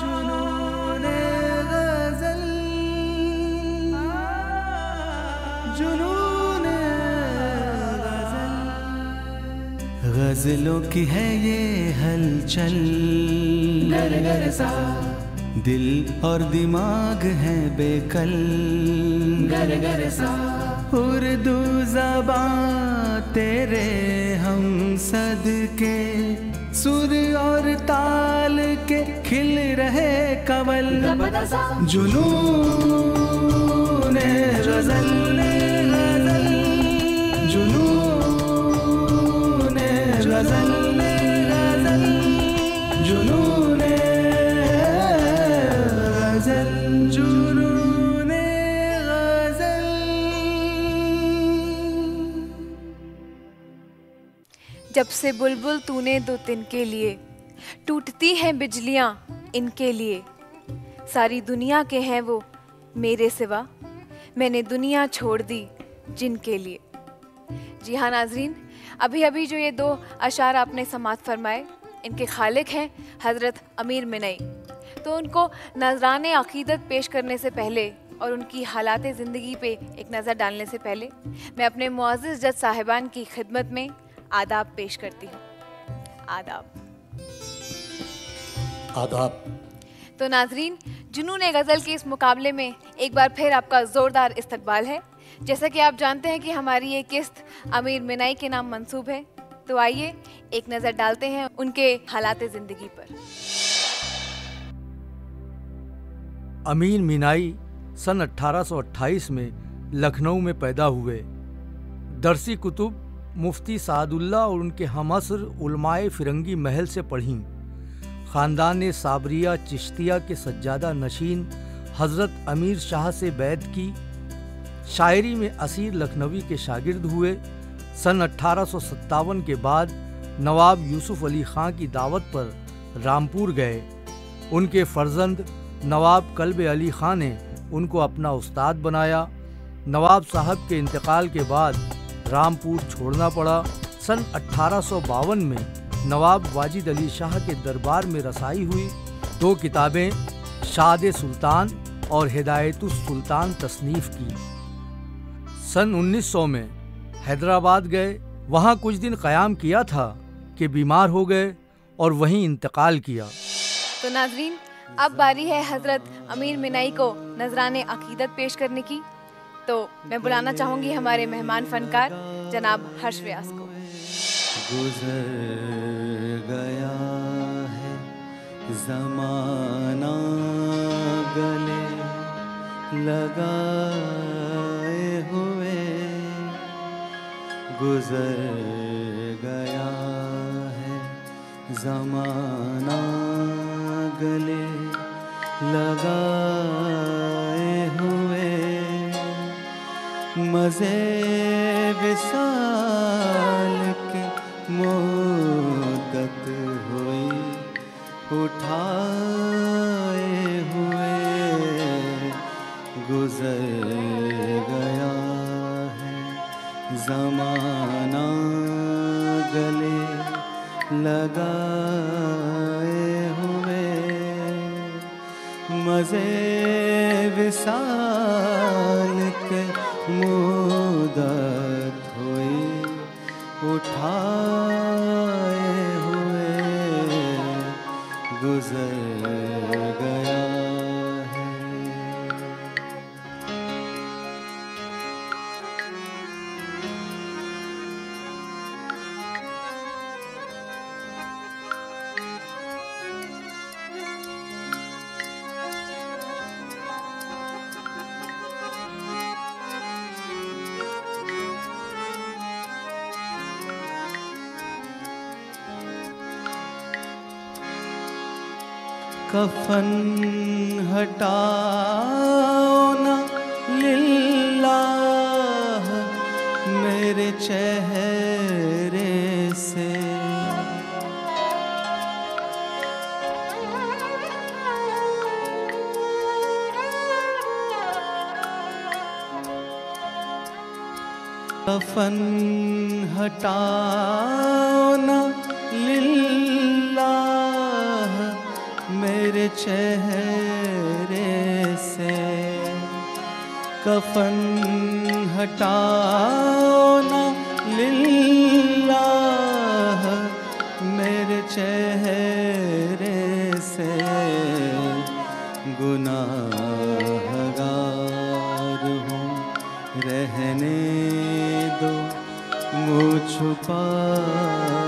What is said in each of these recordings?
जुनून गज़ल। जुनून गज़ल। गजलों की है ये हलचल। गर गर सा। दिल और दिमाग है बेकल। गर गर सा। उर्दू जबा तेरे हम सद के सुर और ताल के खिल रहे कवल। जुनून गज़ल। गज़ल। जब से बुलबुल तूने दो दिन के लिए टूटती हैं बिजलियाँ इनके लिए। सारी दुनिया के हैं वो मेरे सिवा। मैंने दुनिया छोड़ दी जिनके लिए। जी हाँ नाजरीन अभी अभी जो ये दो अशार आपने समात फरमाए, इनके खालिक हैं हज़रत अमीर मिनई। तो उनको नजरान अकीदत पेश करने से पहले और उनकी हालात ज़िंदगी पे एक नज़र डालने से पहले, मैं अपने मुआज़ जज साहिबान की खिदमत में आदाब पेश करती हूँ। आदाब। आदाब। तो नाजरीन जुनून गज़ल के इस मुकाबले में एक बार फिर आपका ज़ोरदार इस्तकबाल है। जैसा कि आप जानते हैं कि हमारी ये किस्त अमीर मिनाई के नाम मंसूब है। तो आइए एक नज़र डालते हैं उनके हालात ज़िंदगी पर। अमीन मीनाई सन 1828 में लखनऊ में पैदा हुए। दरसी कुतुब मुफ्ती सादुल्ला और उनके हमसर उलमाए फिरंगी महल से पढ़ीं। ख़ानदान ने साबरिया, चिश्तिया के सज्जादा नशीन हज़रत अमीर शाह से बैत की। शायरी में असीर लखनवी के शागिर्द हुए। सन अठारह के बाद नवाब यूसुफ अली ख़ां की दावत पर रामपुर गए। उनके फर्जंद नवाब कल्ब अली ख़ां ने उनको अपना उस्ताद बनाया। नवाब साहब के इंतकाल के बाद रामपुर छोड़ना पड़ा। सन अठारह में नवाब वाजिद अली शाह के दरबार में रसाई हुई दो किताबें, शाद सुल्तान और हिदायत सुल्तान तसनीफ की। सन 1900 में हैदराबाद गए। वहाँ कुछ दिन क़याम किया था कि बीमार हो गए और वहीं इंतकाल किया। तो नाजरीन, अब बारी है हज़रत अमीर मिनाई को नजरान अकीदत पेश करने की। तो मैं बुलाना चाहूँगी हमारे मेहमान फनकार, जनाब हर्ष व्यास को। गुजर गया है। जमाना गले लगाए हुए। गुजर गया है। जमाना गले लगाए हुए। मज़े जमाना गले लगाए हुए मज़े विशाल के मुदत हुई उठाए कफन हटाओ ना लिल्लाह मेरे चेहरे से। कफन हटाओ ना चेहरे से कफन हटाओ ना, लिल्लाह, मेरे चेहरे से गुनाहगार हूँ। रहने दो, मुँह छुपाए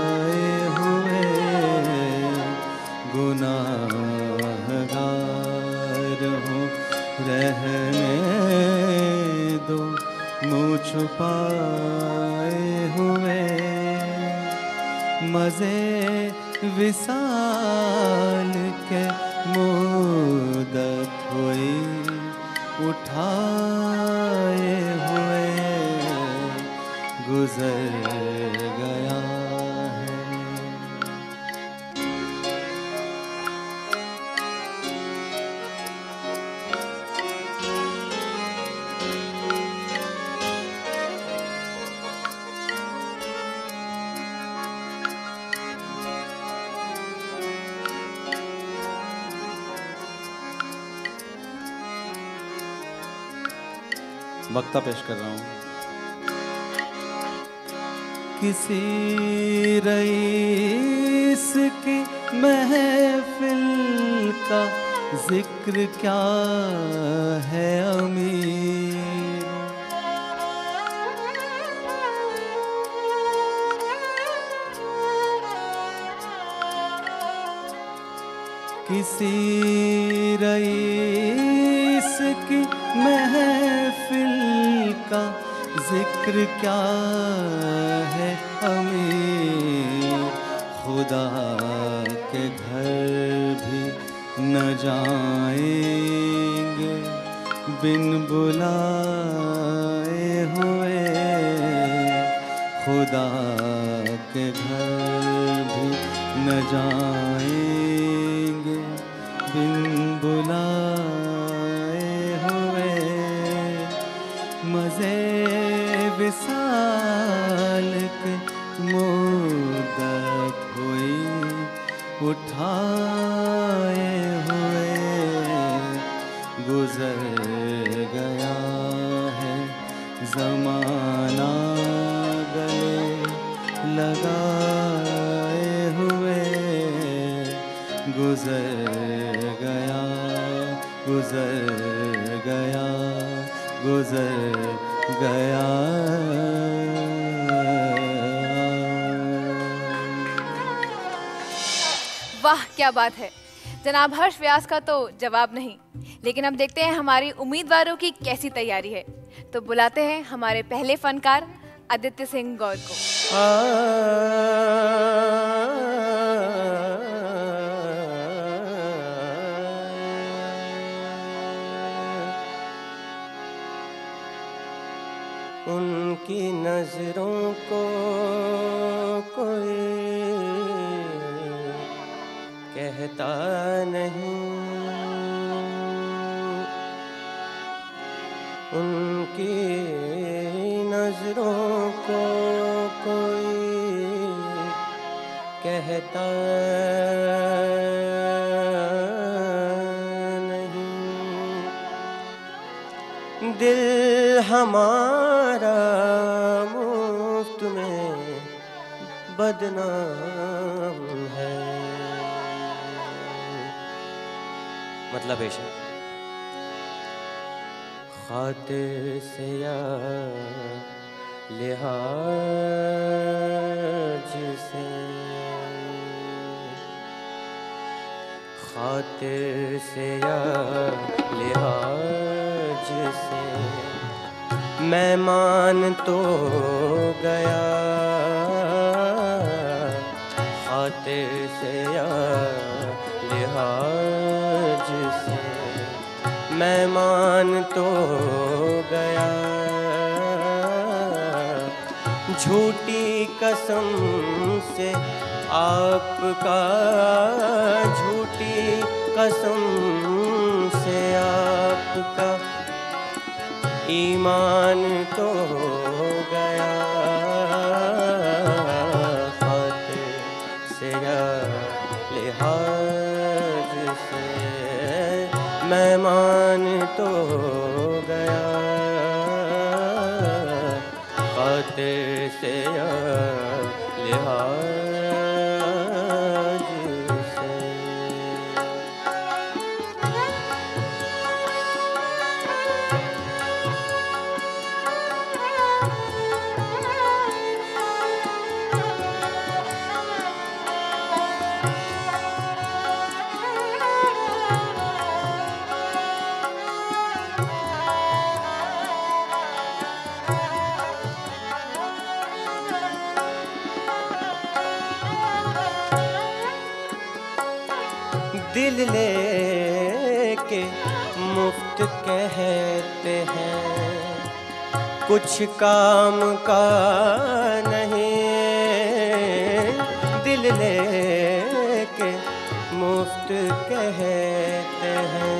गुनाहगार हूँ रहने दो, मुँह छुपाए हुए। मज़े विसाल के मुदत हुई, उठाए हुए। गुजर वक्ता पेश कर रहा हूँ। किसी रईस की महफिल का ज़िक्र क्या है अमीर? किसी ज़िक्र क्या है अमीर? खुदा के घर भी न जाएँगे। बिन बुलाए हुए खुदा के घर भी न जाएँगे। बिन बुलाए हुए मज़े विसाल के हुई, उठाए हुए गुजर गया है। जमाना गले लगाए हुए गुजर गया गुजर गया गुजर गया। क्या बात है? जनाब, हर्ष व्यास का तो जवाब नहीं। लेकिन अब देखते हैं हमारी उम्मीदवारों की कैसी तैयारी है। तो बुलाते हैं हमारे पहले फनकार, आदित्य सिंह गौर को। उनकी नज़रों को कोई कहता नहीं। उनकी नज़रों को कोई कहता नहीं। दिल हमारा मुफ़्त में बदनाम मतलब ऐसा खातिर से या लिहाज से। खातिर से लिहाज से। मैं मान तो गया। खातिर से लिहाज से मैं मान तो गया। झूठी कसम से आपका झूठी कसम से आपका ईमान तो गया। खातिर से लिहाज मेहमान तो गया। खाते से लिहा कुछ काम का नहीं। दिल लेके मुफ़्त कहते हैं।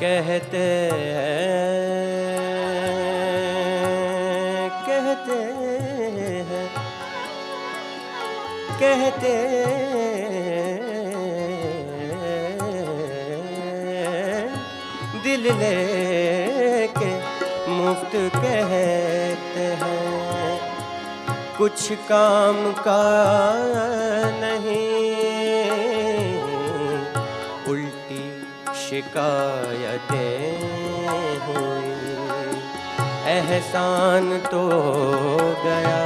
कहते हैं कहते हैं कहते दिल लेके मुफ़्त कहते हैं। कुछ काम का नहीं, उल्टी शिकायतें हुई। एहसान तो गया,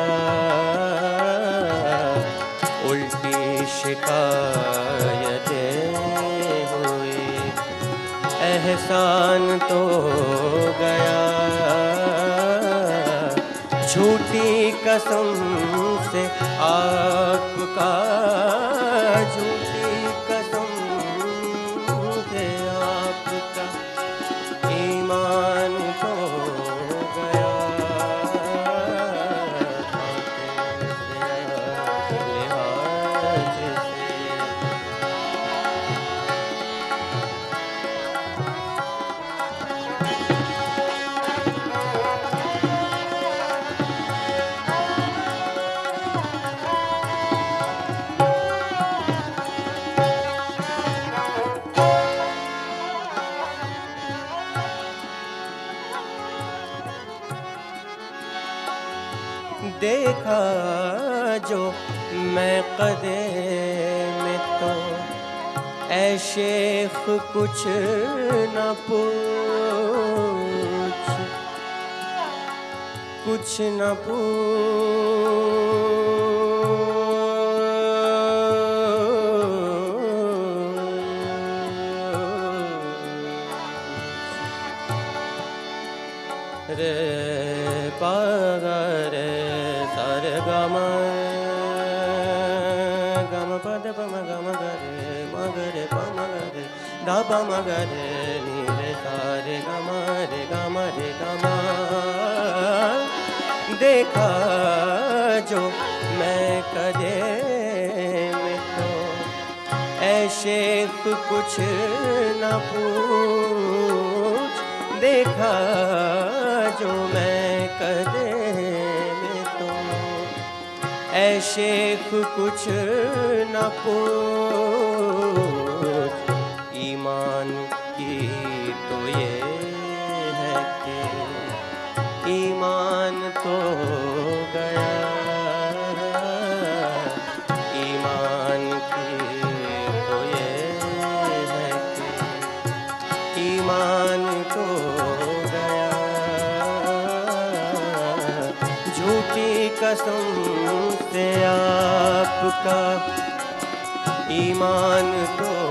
उल्टी शिकायतें एहसान तो गया। झूठी कसम से आपका जो मैं कदे में तो। ऐ शेख कुछ न पूछ। कुछ न पूछ। धा पम गरे नी रे रे गम। देखा जो मैं कदे में तो ऐ शेख कुछ न पूछ। देखा जो मैं कदे में तो ऐ शेख कुछ न पूछ। ईमान तो गया ईमान की तो है कि ईमान तो गया झूठी कसम से आपका ईमान तो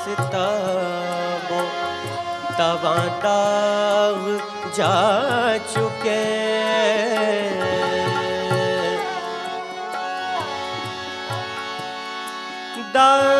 होशो हवास ताबो तवा दाग जा चुके। दाग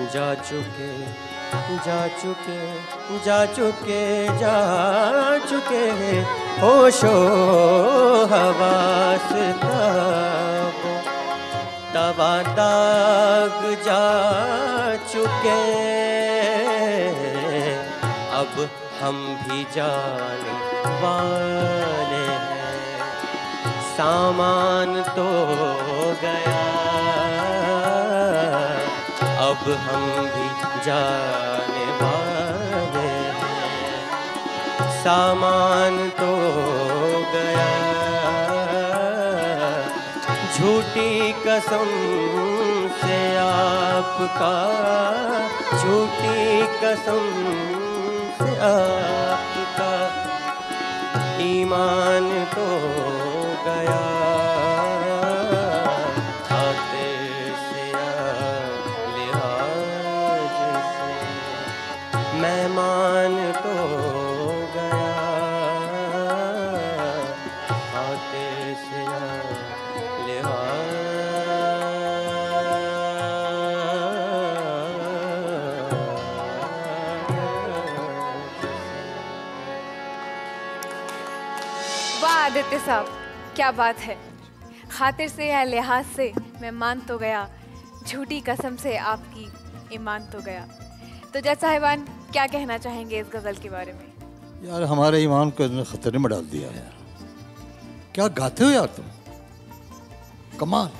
चुके, जा चुके जा चुके जा चुके जा चुके होशो हवास ताबो। तवा दाग जा चुके, अब हम भी जाने वाले सामान तो गया। अब हम भी जाने वाले सामान तो गया। झूठी कसम से आपका, झूठी कसम से आपका। ईमान तो गया खाते क्या बात है? खातिर से या लिहाज से मैं मान तो गया, झूठी कसम से आपकी ईमान तो गया। तो जज साहिबान, क्या कहना चाहेंगे इस गज़ल के बारे में? यार, हमारे ईमान को इसने खतरे में डाल दिया यार। क्या गाते हो यार तुम? कमाल।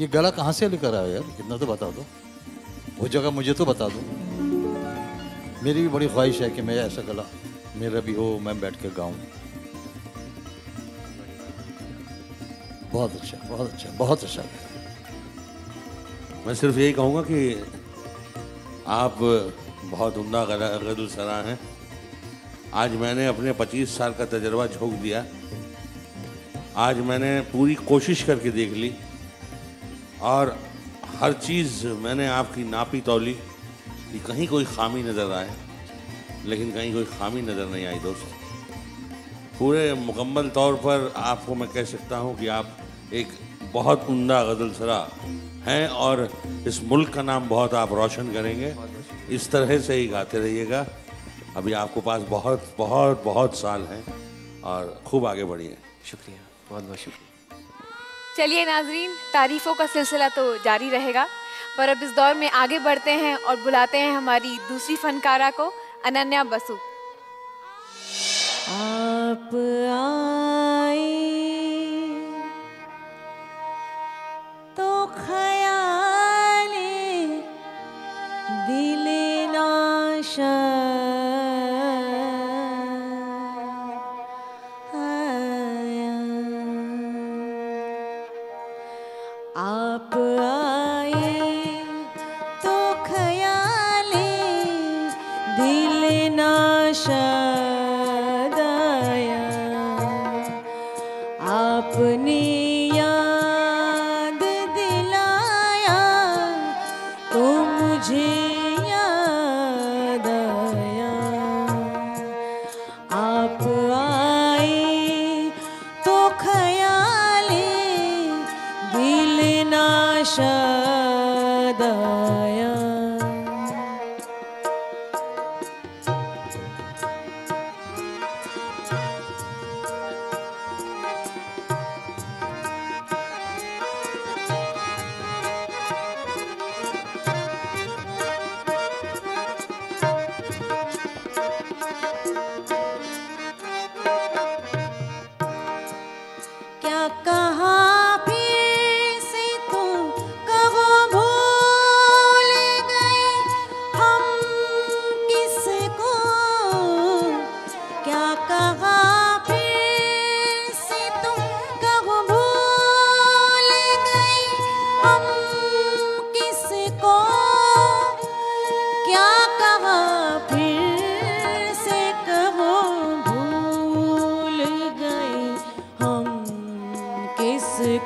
ये गला कहाँ से लेकर आए यार? इतना तो बता दो। वो जगह मुझे तो बता दो। मेरी भी बड़ी ख्वाहिश है कि मैं ऐसा गला, मेरा भी हो, मैं बैठ कर गाऊं। बहुत अच्छा बहुत अच्छा बहुत अच्छा। मैं सिर्फ़ यही कहूँगा कि आप बहुत उमदा गला- गज़ल सरा हैं। आज मैंने अपने 25 साल का तजर्बा झोंक दिया। आज मैंने पूरी कोशिश करके देख ली। और हर चीज़ मैंने आपकी नापी तौली कि कहीं कोई खामी नज़र आए, लेकिन कहीं कोई खामी नज़र नहीं आई, दोस्त। पूरे मुकम्मल तौर पर आपको मैं कह सकता हूँ कि आप एक बहुत उमदा गज़ल सरा हैं और इस मुल्क का नाम बहुत आप रोशन करेंगे। इस तरह से ही गाते रहिएगा। अभी आपको पास बहुत बहुत बहुत साल हैं और खूब आगे बढ़िए। शुक्रिया बहुत बहुत शुक्रिया। चलिए नाजरीन तारीफों का सिलसिला तो जारी रहेगा पर अब इस दौर में आगे बढ़ते हैं और बुलाते हैं हमारी दूसरी फनकारा को अनन्या बसु। आप आए Krishna नाशादाया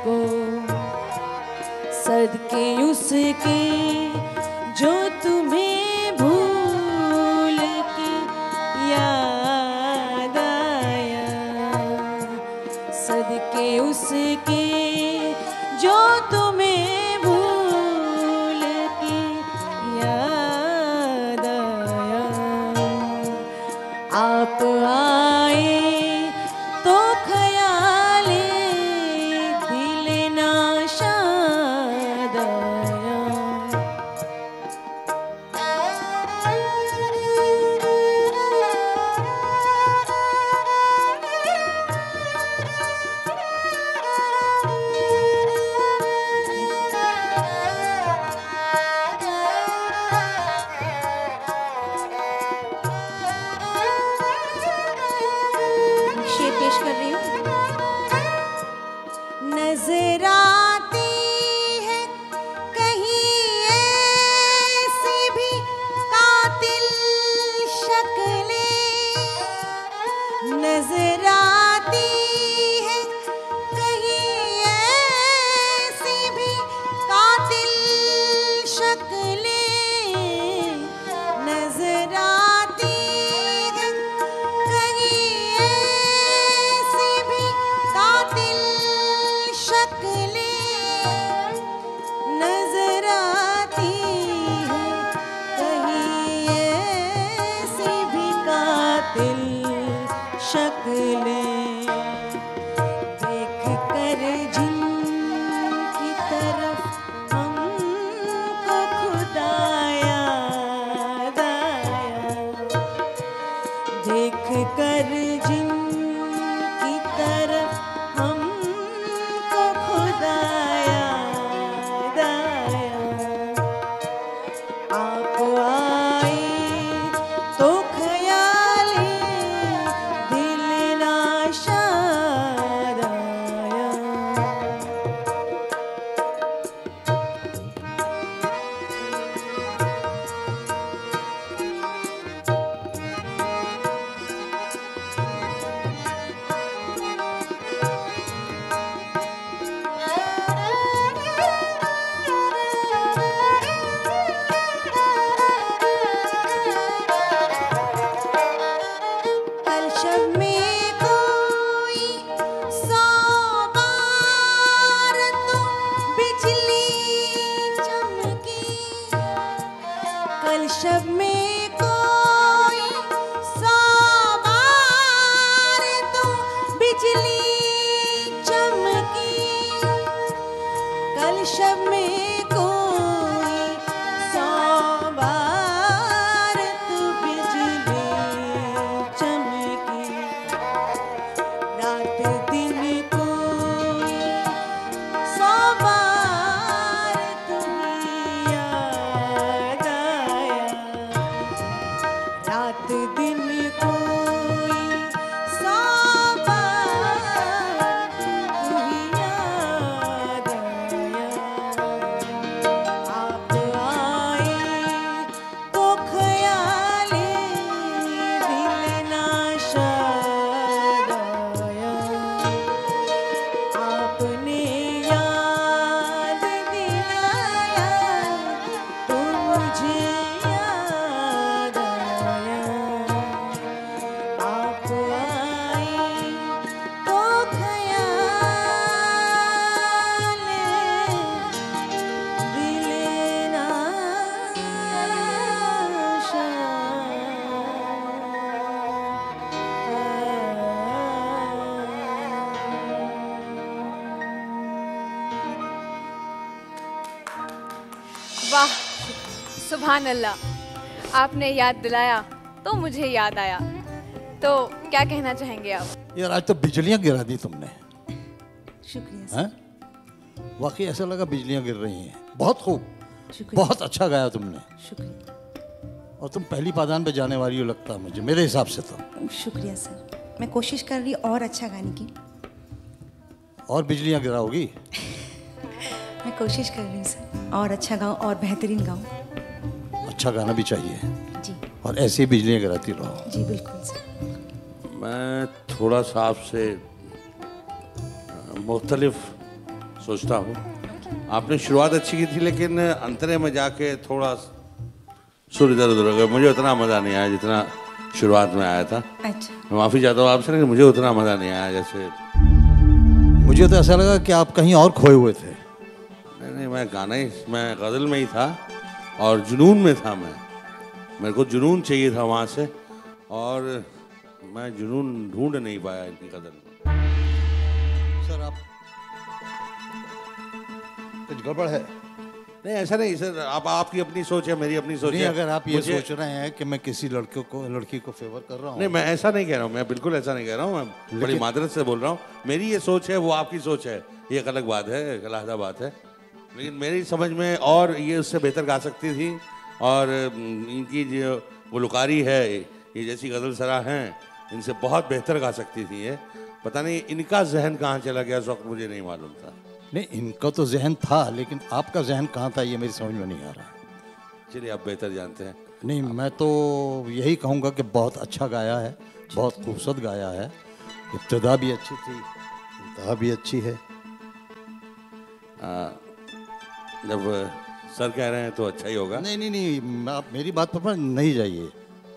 को सदके उसके अल्लाह आपने याद दिलाया तो मुझे याद आया। तो क्या कहना चाहेंगे आप? यार आज तो बिजलियाँ गिरा दी तुमने। शुक्रिया वाकई ऐसा लगा बिजलियाँ गिर रही हैं। बहुत खूब। बहुत अच्छा गाया तुमने। शुक्रिया। और तुम पहली पादान पे जाने वाली हो लगता है मुझे मेरे हिसाब से तो। शुक्रिया सर। मैं कोशिश कर रही और अच्छा गाने की। और बिजलियाँ गिराओगी? मैं कोशिश कर रही हूँ सर और अच्छा गाऊँ और बेहतरीन गाऊँ। अच्छा गाना भी चाहिए। जी। और ऐसी ही बिजलियाँ गिराती रहो जी बिल्कुल सर। मैं थोड़ा सा आपसे मुख्तलिफ़ सोचता हूँ। आपने शुरुआत अच्छी की थी लेकिन अंतरे में जाके थोड़ा सुर इधर उधर हो। गया मुझे उतना मज़ा नहीं आया जितना शुरुआत में आया था। अच्छा। मैं माफ़ी चाहता हूँ आपसे लेकिन मुझे उतना मज़ा नहीं आया जैसे मुझे तो ऐसा लगा कि आप कहीं और खोए हुए थे। नहीं नहीं मैं गाना ही मैं गज़ल में ही था। और जुनून में था मैं। मेरे को जुनून चाहिए था वहाँ से और मैं जुनून ढूंढ नहीं पाया इनकी कदर में। सर आप कुछ गड़बड़ है? नहीं ऐसा नहीं सर आप आपकी अपनी सोच है मेरी अपनी सोच नहीं है। अगर आप ये सोच रहे हैं कि मैं किसी लड़के को लड़की को फेवर कर रहा हूँ। नहीं मैं ऐसा नहीं कह रहा हूँ मैं बिल्कुल ऐसा नहीं कह रहा हूँ मैं बड़ी मादरत से बोल रहा हूँ। मेरी ये सोच है वो आपकी सोच है। ये एक अलग बात है एक अलहदा बात है। लेकिन मेरी समझ में और ये उससे बेहतर गा सकती थी और इनकी जो गुलकारी है ये जैसी गज़ल सरा हैं इनसे बहुत बेहतर गा सकती थी ये। पता नहीं इनका जहन कहाँ चला गया उस वक्त मुझे नहीं मालूम था। नहीं इनका तो जहन था लेकिन आपका जहन कहाँ था ये मेरी समझ में नहीं आ रहा। चलिए आप बेहतर जानते हैं। नहीं मैं तो यही कहूँगा कि बहुत अच्छा गाया है बहुत खूबसूरत गाया है। इब्तदा भी अच्छी थी इंतहा भी अच्छी है। आ, जब सर कह रहे हैं तो अच्छा ही होगा। नहीं नहीं नहीं आप मेरी बात पर नहीं जाइए।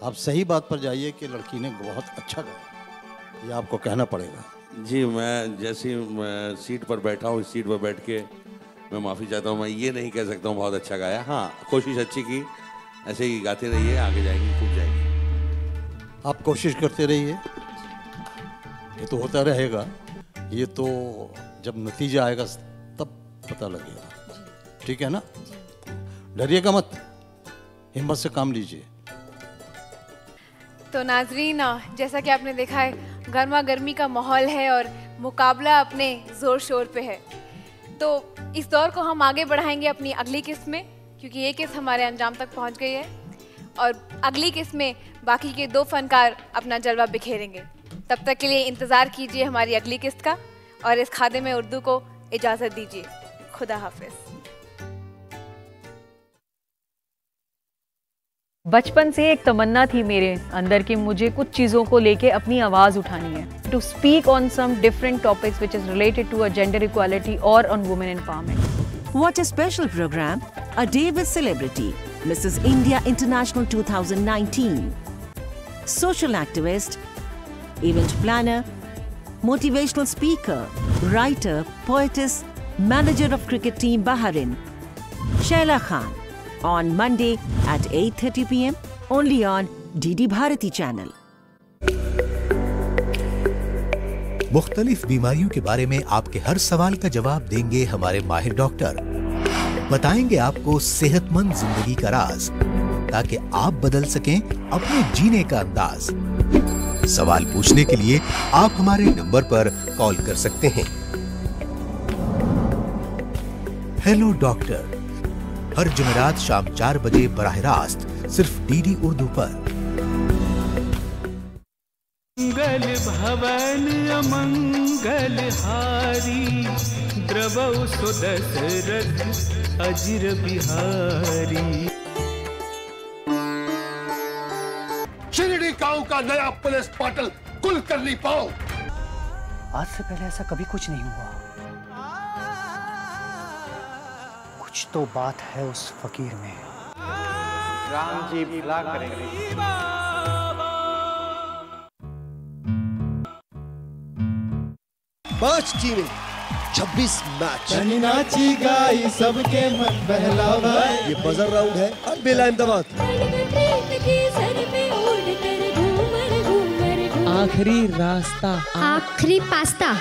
आप सही बात पर जाइए कि लड़की ने बहुत अच्छा गाया ये आपको कहना पड़ेगा। जी मैं जैसी मैं सीट पर बैठा हूँ इस सीट पर बैठ के मैं माफ़ी चाहता हूँ मैं ये नहीं कह सकता हूँ बहुत अच्छा गाया। हाँ कोशिश अच्छी की ऐसे ही गाते रहिए आगे जाएँगे खूब जाएँगे। आप कोशिश करते रहिए। ये तो होता रहेगा। ये तो जब नतीजा आएगा तब पता लगेगा। ठीक है ना? डरिएगा मत। हिम्मत से काम लीजिए। तो नाजरीन, जैसा कि आपने देखा है, गर्मा गर्मी का माहौल है और मुकाबला अपने ज़ोर शोर पे है। तो इस दौर को हम आगे बढ़ाएँगे अपनी अगली किस्त में, क्योंकि ये किस्त हमारे अंजाम तक पहुँच गई है। और अगली किस्त में बाकी के दो फनकार अपना जलवा बिखेरेंगे। तब तक के लिए इंतज़ार कीजिए हमारी अगली किस्त का, और इस खादे में उर्दू को इजाज़त दीजिए। खुदा हाफिज़। बचपन से एक तमन्ना थी मेरे अंदर की मुझे कुछ चीज़ों को लेके अपनी आवाज़ उठानी है। To speak on some different topics which is related to a gender equality और on women empowerment what a special programme a day with celebrity Mrs India International 2019 social activist event planner motivational speaker writer poetess manager of cricket team Bahrain Shaila Khan on Monday at 8.30 pm, only on DD Bharati channel. मुख्तलिफ़ बीमारियों के बारे में आपके हर सवाल का जवाब देंगे हमारे माहिर डॉक्टर। बताएँगे आपको सेहतमंद ज़िंदगी का राज ताकि आप बदल सकें अपने जीने का अंदाज। सवाल पूछने के लिए आप हमारे नंबर पर कॉल कर सकते हैं। हेलो डॉक्टर हर जुमेरात शाम चार बजे बराह रास्त सिर्फ़ डीडी उर्दू पर। मंगल भवन अमंगल हारी द्रवौ सुदशरथ अजिर बिहारी। शिरडी गाँव का नया पुलिस पाटल कुल कर ली पाओ। आज से पहले ऐसा कभी कुछ नहीं हुआ। कुछ तो बात है उस फकीर में। राम जी भला करेंगे। पाँच टीमें छब्बीस मैच। नाची गाई सबके मन बहलावा। ये बजर राउंड है अब बेला अहमदाबाद। आखिरी रास्ता। आखिरी पास्ता।